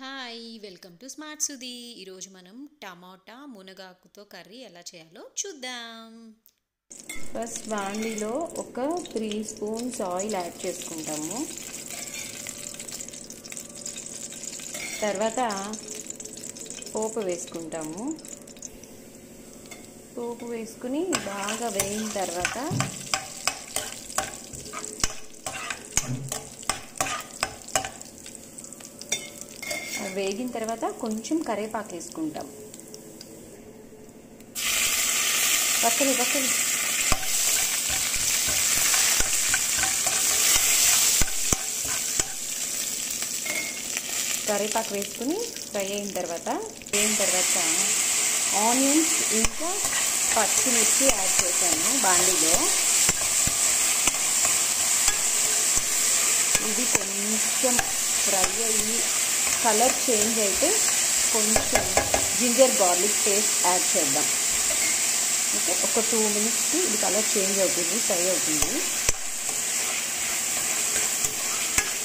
Hi welcome to smart study ఈరోజు మనం టమాటా మునగాకుతో curry ఎలా చేయాలో చూద్దాం. ఫస్ట్ బాండీలో ఒక త్రీ స్పూన్స్ ఆయిల్ యాడ్ చేసుకుంటాము. తర్వాత పోపు వేసుకుంటాము. పోపు వేసుకుని బాగా వేయిన తర్వాత వేగిన తర్వాత కొంచెం కరేపాకు వేసుకుంటాం. పక్కలు పక్కనే. కరేపాకు వేసుకుని ఫ్రై అయిన తర్వాత అయిన తర్వాత ఆనియన్స్ ఇంకా పచ్చిమిర్చి యాడ్ చేశాను బాండీలో. ఇది కొంచెం ఫ్రై అయ్యి కలర్ చేంజ్ అయితే కొంచెం జింజర్ గార్లిక్ పేస్ట్ యాడ్ చేద్దాం. ఓకే ఒక టూ మినిట్స్కి ఇది కలర్ చేంజ్ అవుతుంది ఫ్రై అవుతుంది.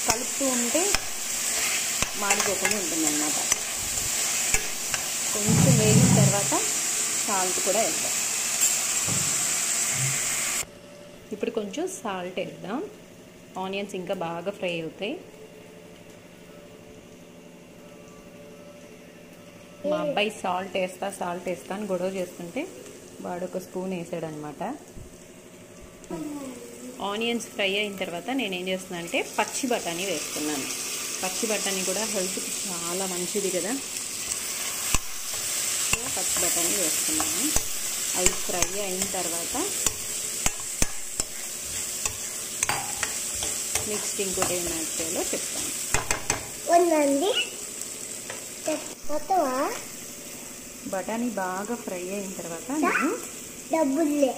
కలుపుతూ ఉంటే మాడిపోకుండా ఉంటుందన్నమాట. కొంచెం వేగిన తర్వాత సాల్ట్ కూడా వేద్దాం. ఇప్పుడు కొంచెం సాల్ట్ వేద్దాం. ఆనియన్స్ ఇంకా బాగా ఫ్రై అవుతాయి. మా అబ్బాయి సాల్ట్ వేస్తా సాల్ట్ వేస్తా అని గొడవ చేస్తుంటే వాడు ఒక స్పూన్ వేసాడనమాట ఆనియన్స్ ఫ్రై అయిన తర్వాత నేను ఏం చేస్తున్నాను అంటే పచ్చి బఠానీ వేస్తున్నాను. పచ్చి బఠానీ కూడా హెల్త్కి చాలా మంచిది కదా. పచ్చి బఠానీ వేస్తున్నాను. అవి ఫ్రై అయిన తర్వాత నెక్స్ట్ ఇంకోటి ఏం యాడ్ చేయాలో చెప్తాను. ఉందండి. బఠానీ బాగా ఫ్రై అయిన తర్వాత నేను డబ్బులే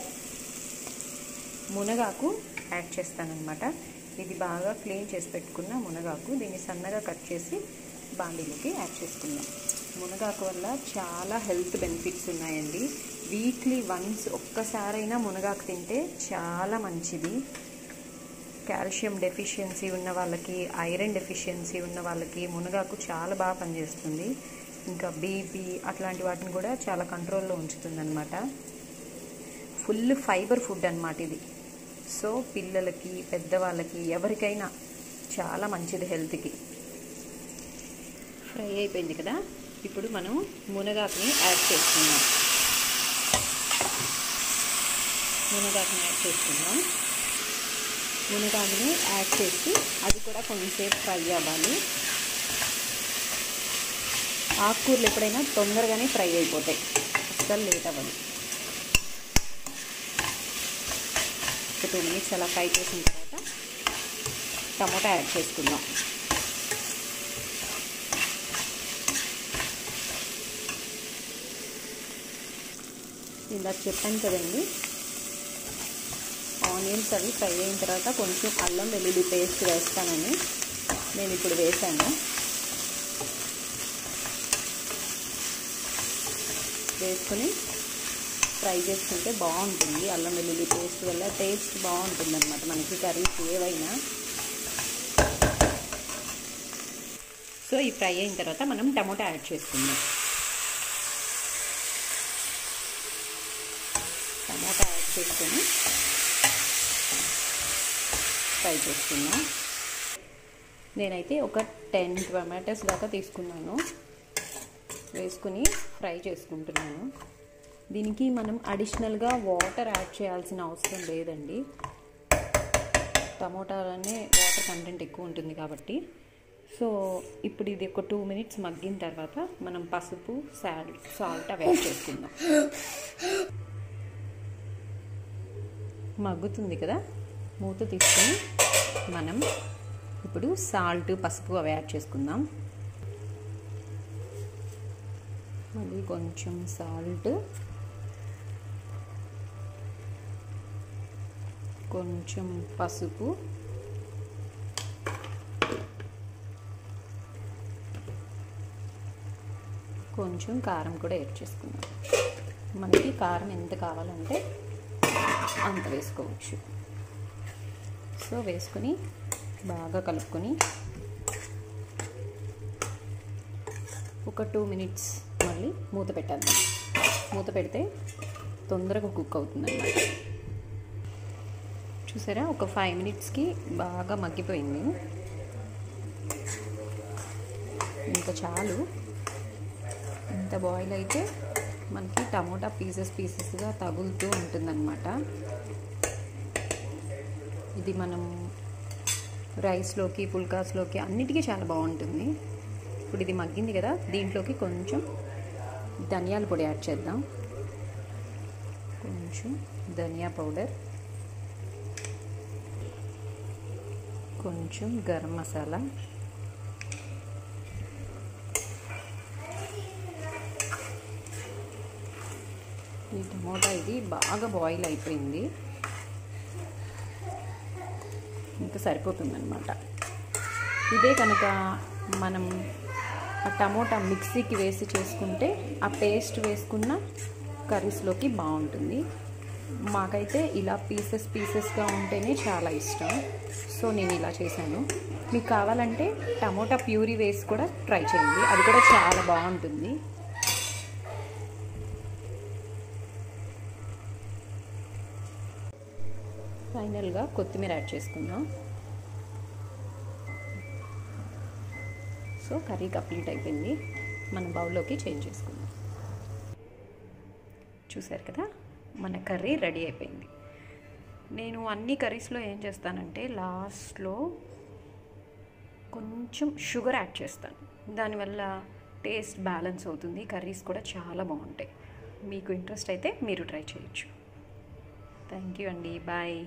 మునగాకు యాడ్ చేస్తానన్నమాట. ఇది బాగా క్లీన్ చేసి పెట్టుకున్న మునగాకు దీన్ని సన్నగా కట్ చేసి బాండీలోకి యాడ్ చేసుకుందాం. మునగాకు వల్ల చాలా హెల్త్ బెనిఫిట్స్ ఉన్నాయండి. వీక్లీ వన్స్ ఒక్కసారైనా మునగాకు తింటే చాలా మంచిది. కాల్షియం డెఫిషియన్సీ ఉన్న వాళ్ళకి ఐరన్ డెఫిషియన్సీ ఉన్న వాళ్ళకి మునగాకు చాలా బాగా పనిచేస్తుంది. ఇంకా బీపీ అట్లాంటి వాటిని కూడా చాలా కంట్రోల్లో ఉంచుతుంది అనమాట ఫుల్ ఫైబర్ ఫుడ్ అనమాట ఇది. సో పిల్లలకి పెద్దవాళ్ళకి ఎవరికైనా చాలా మంచిది హెల్త్కి. ఫ్రై అయిపోయింది కదా? ఇప్పుడు మనం మునగాకుని యాడ్ చేసుకుందాం. మునగాకుని యాడ్ చేసుకుందాం. మునగాకుని యాడ్ చేసి అది కూడా కొంచెంసేపు ఫ్రై అవ్వాలి. ఆకుకూరలు ఎప్పుడైనా తొందరగానే ఫ్రై అయిపోతాయి. అస్సలు లేట్ అవ్వదు. ఒక టూ మినిట్స్ అలా ఫ్రై చేసిన తర్వాత టమోటా యాడ్ చేసుకుందాం. ఇందాక చెప్పాను కదండి ఆనియన్స్ అవి ఫ్రై అయిన తర్వాత కొంచెం అల్లం వెల్లుల్లి పేస్ట్ వేస్తానని నేను ఇప్పుడు వేసాను వేసుకొని ఫ్రై చేసుకుంటే బాగుంటుంది. అల్లం వెల్లుల్లి పేస్ట్ వల్ల టేస్ట్ బాగుంటుంది అనమాట మనకి కర్రీస్ ఏవైనా సో ఈ ఫ్రై అయిన తర్వాత మనం టమోటా యాడ్ చేసుకుందాం. టమాటా యాడ్ చేసుకొని ఫ్రై చేసుకుందాం. నేనైతే ఒక టెన్ టొమాటోస్ దాకా తీసుకున్నాను. వేసుకుని ఫ్రై చేసుకుంటున్నాను. దీనికి మనం అడిషనల్గా వాటర్ యాడ్ చేయాల్సిన అవసరం లేదండి. టమోటాలోనే వాటర్ కంటెంట్ ఎక్కువ ఉంటుంది కాబట్టి. సో ఇప్పుడు ఇది ఒక టూ మినిట్స్ మగ్గిన తర్వాత మనం పసుపు సాల్ట్ సాల్ట్ అవి యాడ్ చేసుకుందాం. మగ్గుతుంది కదా? మూత తీసుకొని మనం ఇప్పుడు సాల్ట్ పసుపు అవి యాడ్ చేసుకుందాం. మళ్ళీ కొంచెం సాల్ట్. కొంచెం పసుపు. కొంచెం కారం కూడా యాడ్ చేసుకుందాం. మనకి కారం ఎంత కావాలంటే అంత వేసుకోవచ్చు. సో వేసుకొని బాగా కలుపుకొని ఒక టూ మినిట్స్ మళ్ళీ మూత పెట్టాలి. మూత పెడితే తొందరగా కుక్ అవుతుందన్నమాట. చూసారా? ఒక ఫైవ్ మినిట్స్కి బాగా మగ్గిపోయింది. ఇంకా చాలు. ఇంత బాయిల్ అయితే మనకి టమోటా పీసెస్ పీసెస్గా తగులుతూ ఉంటుందన్నమాట. ఇది మనం రైస్లోకి పుల్కాస్లోకి అన్నిటికీ చాలా బాగుంటుంది. ఇప్పుడు ఇది మగ్గింది కదా దీంట్లోకి కొంచెం ధనియాల పొడి యాడ్ చేద్దాం. కొంచెం ధనియా పౌడర్. కొంచెం గరం మసాలా. ఈ టమోటా ఇది బాగా బాయిల్ అయిపోయింది. ఇంకా సరిపోతుందనమాట ఇదే కనుక మనం ఆ టమోటా మిక్సీకి వేసి చేసుకుంటే ఆ పేస్ట్ వేసుకున్న కర్రీస్లోకి బాగుంటుంది. మాకైతే ఇలా పీసెస్ పీసెస్గా ఉంటేనే చాలా ఇష్టం. సో నేను ఇలా చేశాను. మీకు కావాలంటే టమోటా ప్యూరీ వేసి కూడా ట్రై చేయండి. అది కూడా చాలా బాగుంటుంది. ఫైనల్గా కొత్తిమీర యాడ్ చేసుకుందాం. సో కర్రీ కంప్లీట్ అయిపోయింది. మన బౌల్లోకి చేంజ్ చేసుకుందాం. చూసారు కదా? మన కర్రీ రెడీ అయిపోయింది. నేను అన్ని కర్రీస్లో ఏం చేస్తానంటే లాస్ట్లో కొంచెం షుగర్ యాడ్ చేస్తాను. దానివల్ల టేస్ట్ బ్యాలెన్స్ అవుతుంది. కర్రీస్ కూడా చాలా బాగుంటాయి. మీకు ఇంట్రెస్ట్ అయితే మీరు ట్రై చేయొచ్చు. థ్యాంక్ యూ అండి. బాయ్.